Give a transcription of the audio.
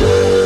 Yeah.